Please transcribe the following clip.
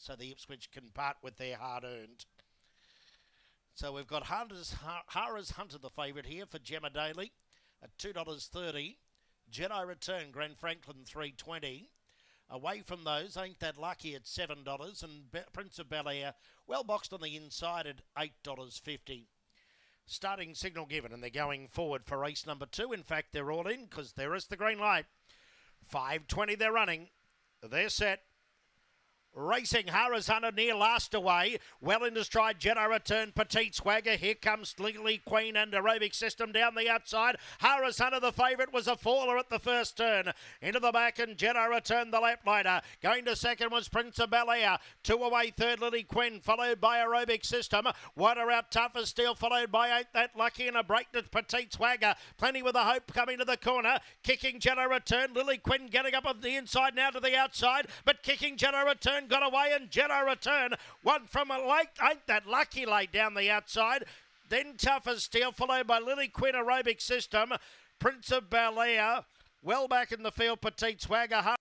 so the Ipswich can part with their hard earned. So we've got Hunter's, Hara's Hunter, the favourite here for Gemma Daly at $2.30. Jedi Return, Grand Franklin, 320 Away from those, Ain't That Lucky at $7 and Be- Prince of Bel Air, well boxed on the inside at $8.50. Starting signal given, and they're going forward for race number two. In fact, they're all in because there is the green light. 520 they're running. They're set. Racing Hunter near last away. Well into stride. Jedi return. Petite Swagger. Here comes Lily Queen and aerobic system down the outside. Hunter, the favourite, was a faller at the first turn. Into the back and Jedi return the lap later. Going to second was Prince of Bel Air. Two away third Lily Quinn, followed by aerobic system. Wider out tough as steel followed by Ain't That Lucky and a break to Petite Swagger. Plenty with a hope coming to the corner. Kicking Jedi return. Lily Quinn getting up on the inside now to the outside. But kicking Jedi return got away and Jedi return. One from a late, ain't that lucky late down the outside. Then tough as steel, followed by Lily Quinn aerobic system. Prince of Air, well back in the field, Petite Swagger.